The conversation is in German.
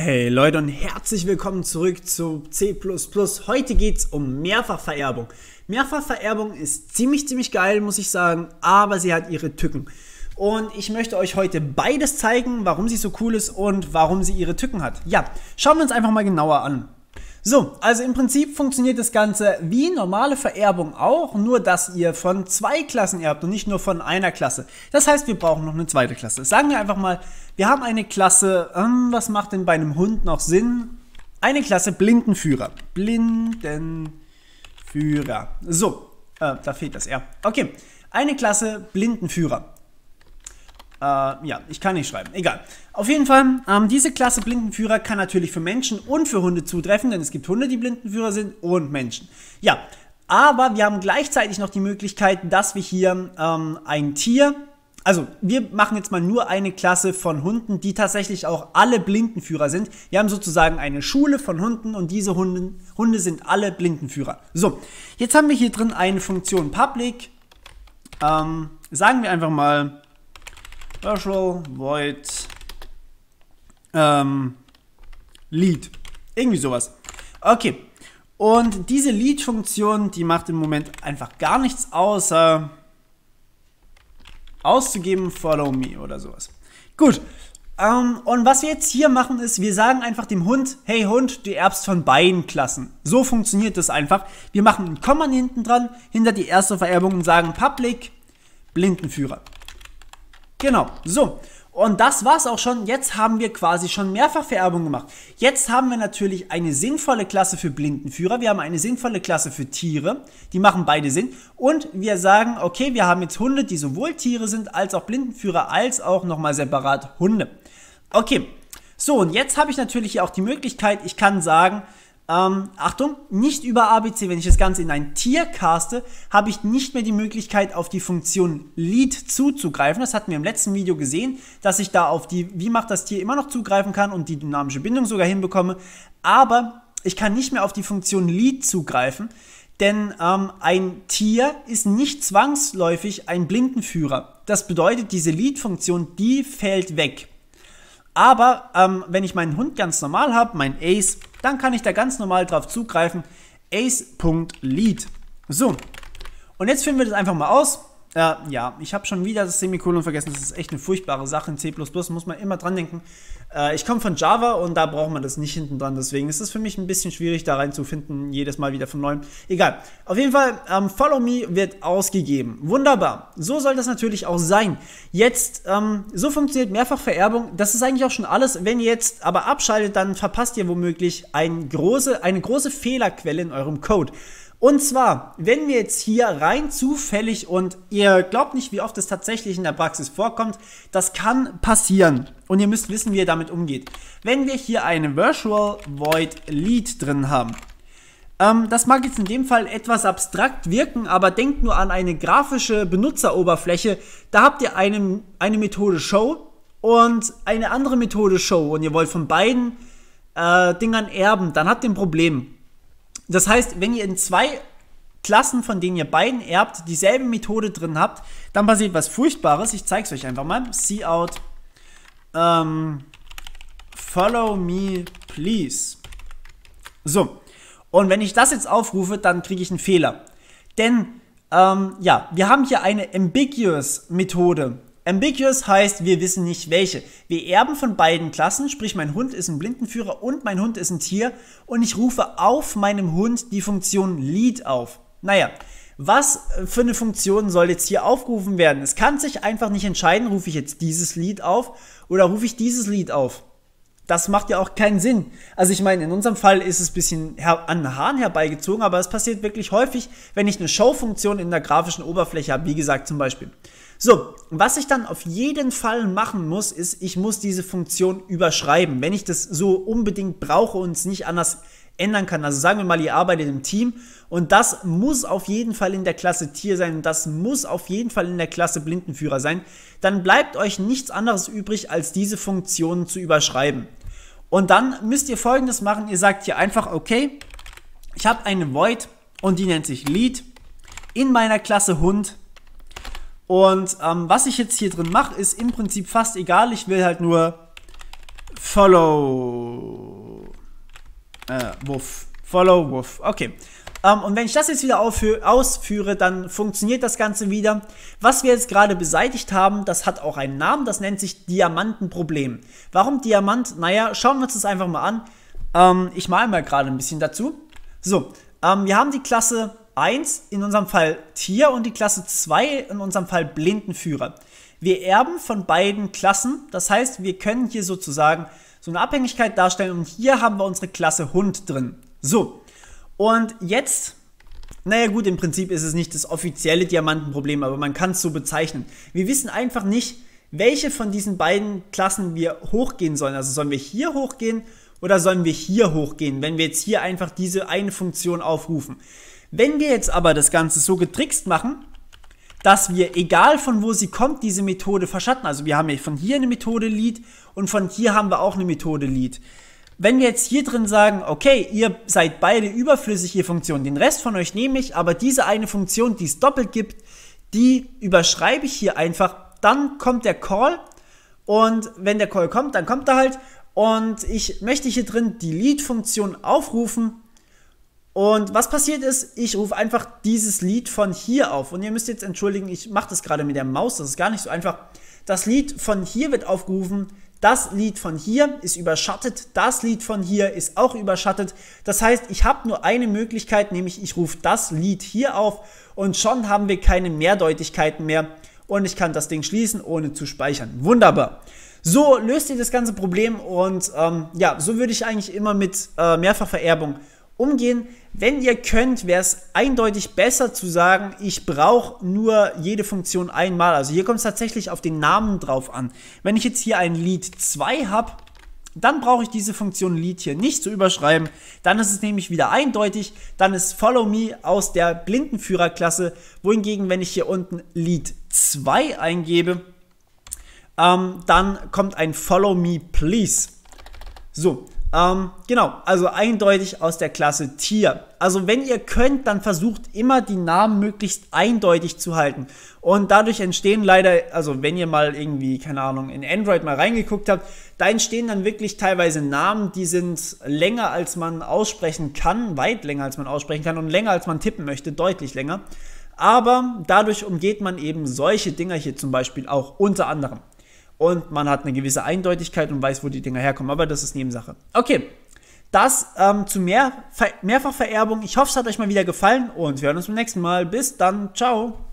Hey Leute und herzlich willkommen zurück zu C++. Heute geht es um Mehrfachvererbung. Mehrfachvererbung ist ziemlich, ziemlich geil, muss ich sagen, aber sie hat ihre Tücken. Und ich möchte euch heute beides zeigen, warum sie so cool ist und warum sie ihre Tücken hat. Ja, schauen wir uns einfach mal genauer an. So, also im Prinzip funktioniert das Ganze wie normale Vererbung auch, nur dass ihr von zwei Klassen erbt und nicht nur von einer Klasse. Das heißt, wir brauchen noch eine zweite Klasse. Sagen wir einfach mal, wir haben eine Klasse, ähm, was macht denn bei einem Hund noch Sinn? Eine Klasse Blindenführer. Blindenführer. So, äh, da fehlt das R. Okay, eine Klasse Blindenführer. Äh, ja, ich kann nicht schreiben. Egal. Auf jeden Fall, ähm, diese Klasse Blindenführer kann natürlich für Menschen und für Hunde zutreffen, denn es gibt Hunde, die Blindenführer sind und Menschen. Ja, aber wir haben gleichzeitig noch die Möglichkeit, dass wir hier ähm, ein Tier, also wir machen jetzt mal nur eine Klasse von Hunden, die tatsächlich auch alle Blindenführer sind. Wir haben sozusagen eine Schule von Hunden und diese Hunde, Hunde sind alle Blindenführer. So, jetzt haben wir hier drin eine Funktion Public. Ähm, sagen wir einfach mal Virtual Void ähm, Lead. Irgendwie sowas. Okay. Und diese Lead-Funktion, die macht im Moment einfach gar nichts außer auszugeben, follow me oder sowas. Gut. Ähm, und was wir jetzt hier machen ist, wir sagen einfach dem Hund, hey Hund, du erbst von beiden Klassen. So funktioniert das einfach. Wir machen ein Komma hinten dran, hinter die erste Vererbung und sagen Public Blindenführer. Genau, so. Und das war's auch schon. Jetzt haben wir quasi schon Mehrfachvererbung gemacht. Jetzt haben wir natürlich eine sinnvolle Klasse für Blindenführer. Wir haben eine sinnvolle Klasse für Tiere. Die machen beide Sinn. Und wir sagen, okay, wir haben jetzt Hunde, die sowohl Tiere sind, als auch Blindenführer, als auch nochmal separat Hunde. Okay. So, und jetzt habe ich natürlich auch die Möglichkeit, ich kann sagen, ähm, Achtung, nicht über ABC, wenn ich das Ganze in ein Tier caste, habe ich nicht mehr die Möglichkeit, auf die Funktion Lead zuzugreifen. Das hatten wir im letzten Video gesehen, dass ich da auf die Wie macht das Tier immer noch zugreifen kann und die dynamische Bindung sogar hinbekomme. Aber ich kann nicht mehr auf die Funktion Lead zugreifen, denn ähm, ein Tier ist nicht zwangsläufig ein Blindenführer. Das bedeutet, diese Lead-Funktion, die fällt weg. Aber ähm, wenn ich meinen Hund ganz normal habe, mein Ace, dann kann ich da ganz normal drauf zugreifen. Ace.lead. So. Und jetzt führen wir das einfach mal aus. Äh, ja, ich habe schon wieder das Semikolon vergessen. Das ist echt eine furchtbare Sache in C++. Muss man immer dran denken. Äh, ich komme von Java und da braucht man das nicht hinten dran. Deswegen ist es für mich ein bisschen schwierig, da reinzufinden. Jedes Mal wieder von neuem. Egal. Auf jeden Fall, ähm, Follow Me wird ausgegeben. Wunderbar. So soll das natürlich auch sein. Jetzt, ähm, so funktioniert Mehrfachvererbung. Das ist eigentlich auch schon alles. Wenn ihr jetzt aber abschaltet, dann verpasst ihr womöglich ein große, eine große Fehlerquelle in eurem Code. Und zwar, wenn wir jetzt hier rein zufällig und ihr glaubt nicht, wie oft es tatsächlich in der Praxis vorkommt, das kann passieren. Und ihr müsst wissen, wie ihr damit umgeht. Wenn wir hier eine Virtual Void Lead drin haben, ähm, das mag jetzt in dem Fall etwas abstrakt wirken, aber denkt nur an eine grafische Benutzeroberfläche. Da habt ihr eine, eine Methode Show und eine andere Methode Show und ihr wollt von beiden äh, Dingern erben, dann habt ihr ein Problem. Das heißt, wenn ihr in zwei Klassen, von denen ihr beiden erbt, dieselbe Methode drin habt, dann passiert was Furchtbares. Ich zeige es euch einfach mal. Cout ähm, Follow me, please. So. Und wenn ich das jetzt aufrufe, dann kriege ich einen Fehler. Denn, ähm, ja, wir haben hier eine ambiguous Methode. Ambiguous heißt, wir wissen nicht welche. Wir erben von beiden Klassen, sprich mein Hund ist ein Blindenführer und mein Hund ist ein Tier und ich rufe auf meinem Hund die Funktion Lead auf. Naja, was für eine Funktion soll jetzt hier aufgerufen werden? Es kann sich einfach nicht entscheiden, rufe ich jetzt dieses Lied auf oder rufe ich dieses Lied auf. Das macht ja auch keinen Sinn. Also ich meine, in unserem Fall ist es ein bisschen an den Haaren herbeigezogen, aber es passiert wirklich häufig, wenn ich eine Show-Funktion in der grafischen Oberfläche habe, wie gesagt zum Beispiel. So, was ich dann auf jeden Fall machen muss, ist, ich muss diese Funktion überschreiben, wenn ich das so unbedingt brauche und es nicht anders ändern kann. Also sagen wir mal, ihr arbeitet im Team und das muss auf jeden Fall in der Klasse Tier sein und das muss auf jeden Fall in der Klasse Blindenführer sein. Dann bleibt euch nichts anderes übrig, als diese Funktionen zu überschreiben. Und dann müsst ihr folgendes machen, ihr sagt hier einfach, okay, ich habe eine Void und die nennt sich Lead in meiner Klasse Hund und ähm, was ich jetzt hier drin mache, ist im Prinzip fast egal. Ich will halt nur Follow Äh, Wuff. Follow Wuff. Okay. Ähm, und wenn ich das jetzt wieder ausführe, dann funktioniert das Ganze wieder. Was wir jetzt gerade beseitigt haben, das hat auch einen Namen, das nennt sich Diamantenproblem. Warum Diamant? Naja, schauen wir uns das einfach mal an. Ähm, ich male mal gerade ein bisschen dazu. So, ähm, wir haben die Klasse 1, in unserem Fall Tier, und die Klasse 2, in unserem Fall Blindenführer. Wir erben von beiden Klassen, das heißt, wir können hier sozusagen so eine Abhängigkeit darstellen und hier haben wir unsere Klasse Hund drin. So, und jetzt, naja gut, im Prinzip ist es nicht das offizielle Diamantenproblem, aber man kann es so bezeichnen. Wir wissen einfach nicht, welche von diesen beiden Klassen wir hochgehen sollen. Also sollen wir hier hochgehen oder sollen wir hier hochgehen, wenn wir jetzt hier einfach diese eine Funktion aufrufen. Wenn wir jetzt aber das Ganze so getrickst machen, dass wir, egal von wo sie kommt, diese Methode verschatten. Also wir haben ja von hier eine Methode Lead und von hier haben wir auch eine Methode Lead. Wenn wir jetzt hier drin sagen, okay, ihr seid beide überflüssig, ihr Funktionen, den Rest von euch nehme ich, aber diese eine Funktion, die es doppelt gibt, die überschreibe ich hier einfach, dann kommt der Call und wenn der Call kommt, dann kommt er halt und ich möchte hier drin die Lead-Funktion aufrufen und was passiert ist, ich rufe einfach dieses Lied von hier auf. Und ihr müsst jetzt entschuldigen, ich mache das gerade mit der Maus, das ist gar nicht so einfach. Das Lied von hier wird aufgerufen, das Lied von hier ist überschattet, das Lied von hier ist auch überschattet. Das heißt, ich habe nur eine Möglichkeit, nämlich ich rufe das Lied hier auf und schon haben wir keine Mehrdeutigkeiten mehr und ich kann das Ding schließen, ohne zu speichern. Wunderbar. So löst ihr das ganze Problem und ähm, ja, so würde ich eigentlich immer mit äh, Mehrfachvererbung umgehen. Wenn ihr könnt, wäre es eindeutig besser zu sagen, ich brauche nur jede Funktion einmal. Also hier kommt es tatsächlich auf den Namen drauf an. Wenn ich jetzt hier ein Lead 2 habe, dann brauche ich diese Funktion Lead hier nicht zu überschreiben. Dann ist es nämlich wieder eindeutig. Dann ist Follow Me aus der Blindenführerklasse. Wohingegen, wenn ich hier unten Lead 2 eingebe, ähm, dann kommt ein Follow Me Please. So, ähm, genau, also eindeutig aus der Klasse Tier. Also wenn ihr könnt, dann versucht immer die Namen möglichst eindeutig zu halten. Und dadurch entstehen leider, also wenn ihr mal irgendwie, keine Ahnung, in Android mal reingeguckt habt, da entstehen dann wirklich teilweise Namen, die sind länger als man aussprechen kann, weit länger als man aussprechen kann und länger als man tippen möchte, deutlich länger. Aber dadurch umgeht man eben solche Dinger hier zum Beispiel auch unter anderem und man hat eine gewisse Eindeutigkeit und weiß, wo die Dinger herkommen. Aber das ist Nebensache. Okay, das ähm, zu mehr Mehrfachvererbung. Ich hoffe, es hat euch mal wieder gefallen und wir hören uns beim nächsten Mal. Bis dann. Ciao.